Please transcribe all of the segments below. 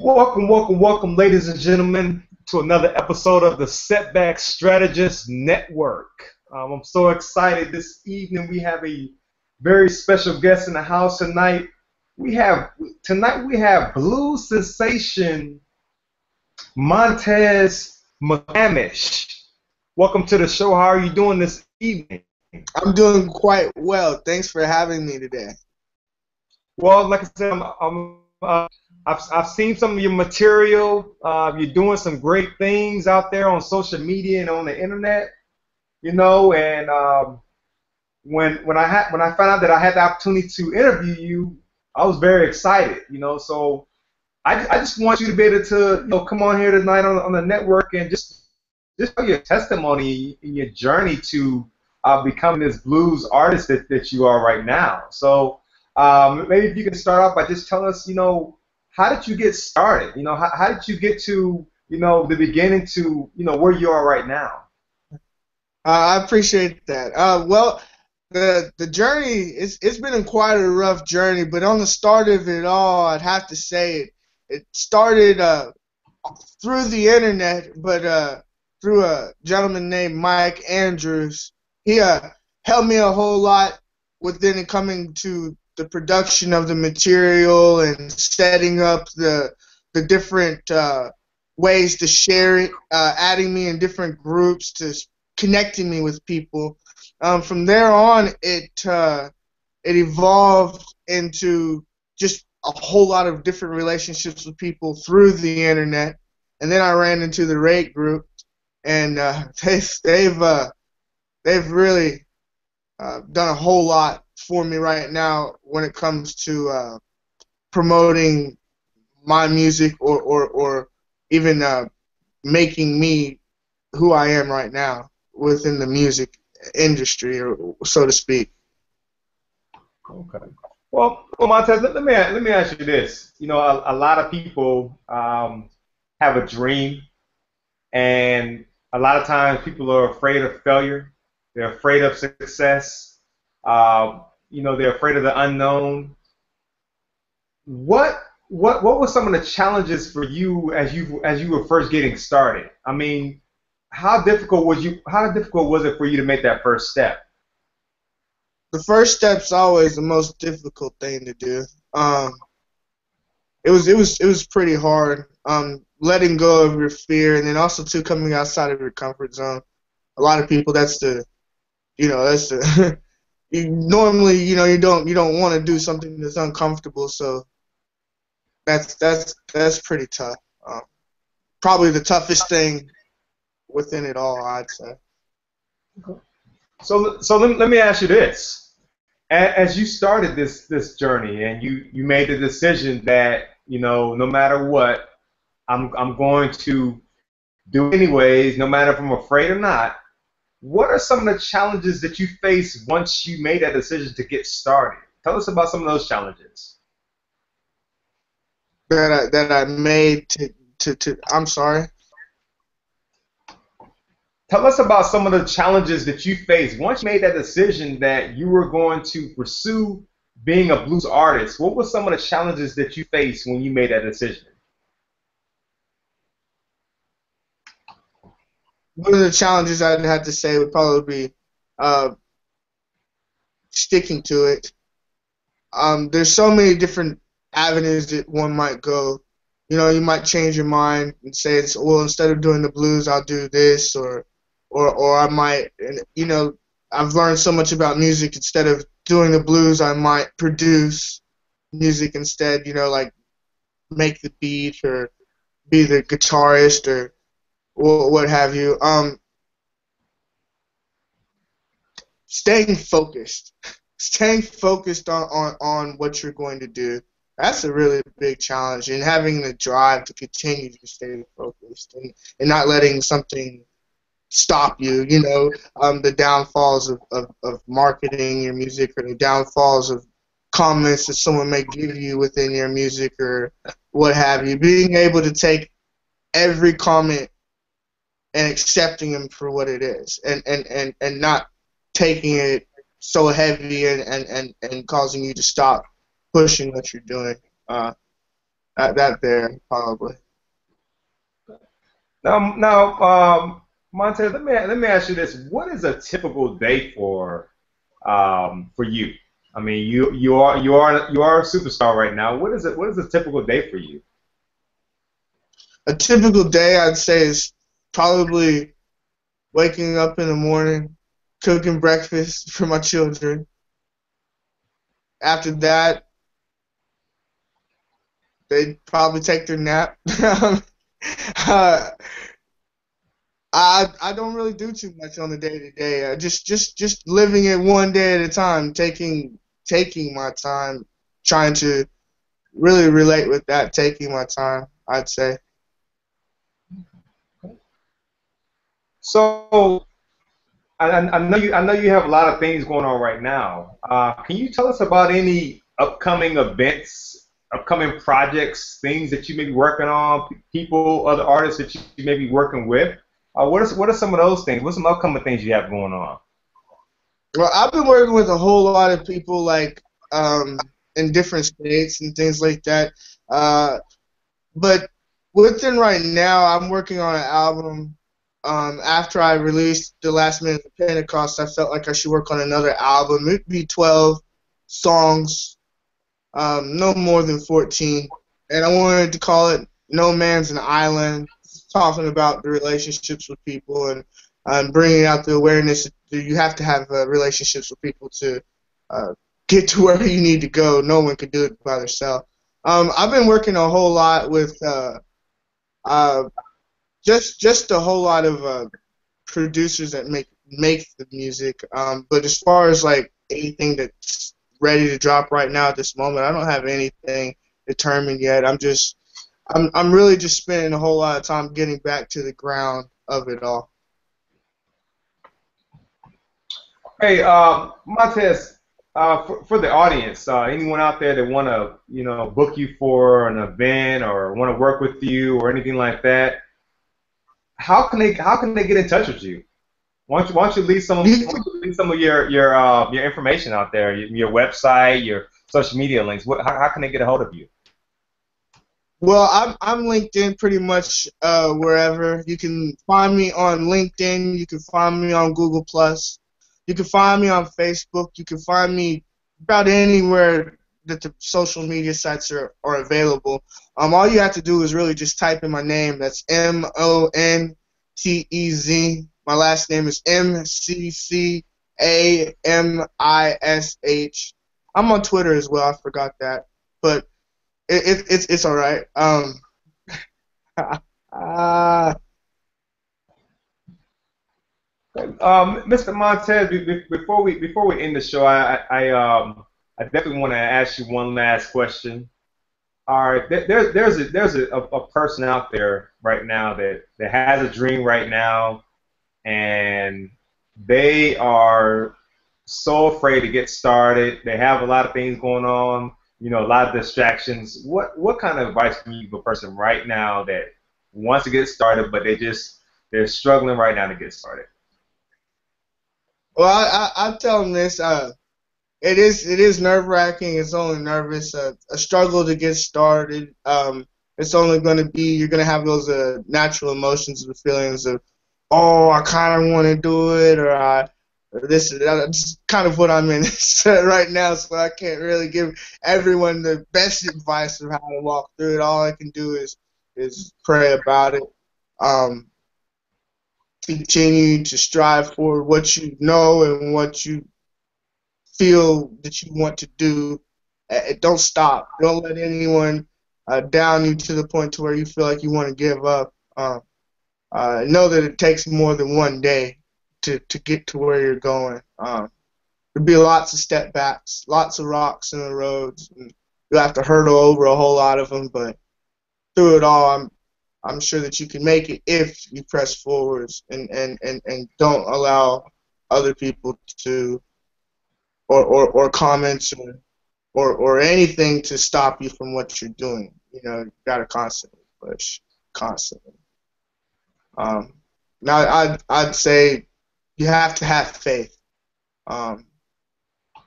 Welcome, welcome, welcome, ladies and gentlemen, to another episode of the Setback Strategist Network. Um, I'm so excited. This evening we have a very special guest in the house tonight. We have tonight we have Blue sensation Montez McCamish. Welcome to the show. How are you doing this evening? I'm doing quite well. Thanks for having me today. Well, like I said, I'm, I'm uh, I've, I've seen some of your material. Uh, you're doing some great things out there on social media and on the internet. You know, and um, when when I had when I found out that I had the opportunity to interview you, I was very excited. You know, so I, I just want you to be able to you know come on here tonight on, on the network and just just tell your testimony and your journey to uh, becoming this blues artist that, that you are right now. So um, maybe if you can start off by just telling us, you know, how did you get started? You know, how, how did you get to, you know, the beginning to, you know, where you are right now? Uh, I appreciate that. Uh, well, the the journey it's it's been quite a rough journey, but on the start of it all, I'd have to say it it started uh, through the internet, but uh, through a gentleman named Mike Andrews. He uh, helped me a whole lot within coming to the production of the material and setting up the the different uh, ways to share it, uh, adding me in different groups to connecting me with people. Um, from there on, it uh, it evolved into just a whole lot of different relationships with people through the internet, and then I ran into the rate group, and uh, they've they've uh, they've really uh, done a whole lot for me right now when it comes to uh, promoting my music or or, or even uh, making me who I am right now within the music industry, or so to speak. Okay. Well, well Montez, let, let me let me ask you this. You know, a, a lot of people um, have a dream, and a lot of times people are afraid of failure. They're afraid of success. Um, you know, they're afraid of the unknown. What what what were some of the challenges for you as you as you were first getting started? I mean, how difficult was you how difficult was it for you to make that first step? The first step's always the most difficult thing to do. Um, it was it was it was pretty hard. Um, letting go of your fear and then also too coming outside of your comfort zone. A lot of people that's the you know, that's the you normally you know you don't you don't want to do something that's uncomfortable so that's that's that's pretty tough. Um, probably the toughest thing within it all i'd say. So so let, let me ask you this. As you started this this journey and you you made the decision that you know no matter what i'm i'm going to do anyways no matter if i'm afraid or not what are some of the challenges that you face once you made that decision to get started? Tell us about some of those challenges. That I, that I made to, to, to I'm sorry. Tell us about some of the challenges that you faced once you made that decision that you were going to pursue being a blues artist. What were some of the challenges that you faced when you made that decision? One of the challenges I'd have to say would probably be uh, sticking to it. Um, there's so many different avenues that one might go. You know, you might change your mind and say, it's, well, instead of doing the blues, I'll do this, or, or, or I might, you know, I've learned so much about music. Instead of doing the blues, I might produce music instead. You know, like make the beat or be the guitarist or what have you. Um, staying focused, staying focused on, on, on what you're going to do. That's a really big challenge, and having the drive to continue to stay focused and, and not letting something stop you. You know, um, the downfalls of, of, of marketing your music or the downfalls of comments that someone may give you within your music or what have you. Being able to take every comment and accepting them for what it is and, and, and, and not taking it so heavy and, and, and, and causing you to stop pushing what you're doing. Uh, that, that there probably. Now, now, um, Montez, let me let me ask you this: What is a typical day for um, for you? I mean, you you are you are you are a superstar right now. What is it? What is a typical day for you? A typical day, I'd say, is probably waking up in the morning, cooking breakfast for my children. After that, they probably take their nap. uh, I I don't really do too much on the day to day. Just just just living it one day at a time, taking taking my time, trying to really relate with that, taking my time. I'd say. So, I, I know you I know you have a lot of things going on right now. Uh, can you tell us about any upcoming events, upcoming projects, things that you may be working on, people, other artists that you may be working with? Uh, what are what are some of those things? What's some upcoming things you have going on? Well, I've been working with a whole lot of people like um, in different states and things like that. Uh, but within right now, I'm working on an album. Um, after I released the last minute of Pentecost, I felt like I should work on another album. It'd be 12 songs, um, no more than 14, and I wanted to call it "No Man's an Island." talking about the relationships with people and um, bringing out the awareness that you have to have uh, relationships with people to uh, get to where you need to go. No one can do it by themselves. Um, I've been working a whole lot with uh, uh, just just a whole lot of uh, producers that make make the music. Um, but as far as like anything that's ready to drop right now at this moment, I don't have anything determined yet. I'm just I'm I'm really just spending a whole lot of time getting back to the ground of it all. Hey, uh, Montez, uh, for, for the audience, uh, anyone out there that want to, you know, book you for an event or want to work with you or anything like that, how can they how can they get in touch with you? Why don't you, why don't you leave some of, leave some of your your uh, your information out there, your, your website, your social media links. What, how, how can they get a hold of you? Well, I'm I'm LinkedIn pretty much uh, wherever. You can find me on LinkedIn. You can find me on Google Plus. You can find me on Facebook. You can find me about anywhere that the social media sites are, are available. Um, all you have to do is really just type in my name. That's M O N T E Z. My last name is M C C A M I S H. I'm on Twitter as well. I forgot that, but it, it, it's it's all right. Um, uh, um, Mr. Montez, before we before we end the show, I I um I definitely want to ask you one last question. All right, there, there's a there's a, a person out there right now that, that has a dream right now, and they are so afraid to get started. They have a lot of things going on you know, a lot of distractions. What what kind of advice can you give a person right now that wants to get started, but they just they're struggling right now to get started? Well, I, I, I tell them this. Uh, it is it is nerve wracking. It's only nervous. Uh, a struggle to get started. Um, it's only going to be you're going to have those uh, natural emotions, and feelings of, oh, I kind of want to do it, or I this is kind of what I'm in right now, so I can't really give everyone the best advice of how to walk through it. All I can do is is pray about it. Um, continue to strive for what you know and what you feel that you want to do. Uh, don't stop. Don't let anyone uh, down you to the point to where you feel like you want to give up. Uh, uh, know that it takes more than one day to, to get to where you're going. Um, there'll be lots of step backs, lots of rocks in the roads. You'll have to hurdle over a whole lot of them, but through it all, I'm I'm sure that you can make it if you press forwards and, and, and, and don't allow other people to or, or, or comments or, or or anything to stop you from what you're doing. You know, you gotta constantly push, constantly. Um, now, I'd I'd say you have to have faith. Um,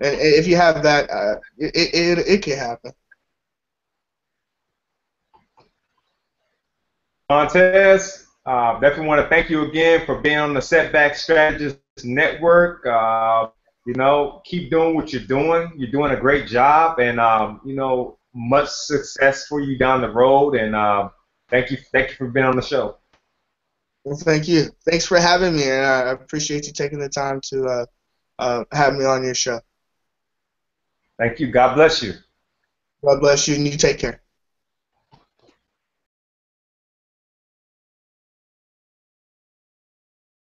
and if you have that, uh, it, it, it can happen. Montez, uh, definitely want to thank you again for being on the Setback Strategist Network. Uh, you know, keep doing what you're doing. You're doing a great job, and um, you know, much success for you down the road. And uh, thank you, thank you for being on the show. Well, thank you. Thanks for having me, and I appreciate you taking the time to uh, uh, have me on your show. Thank you. God bless you. God bless you, and you take care.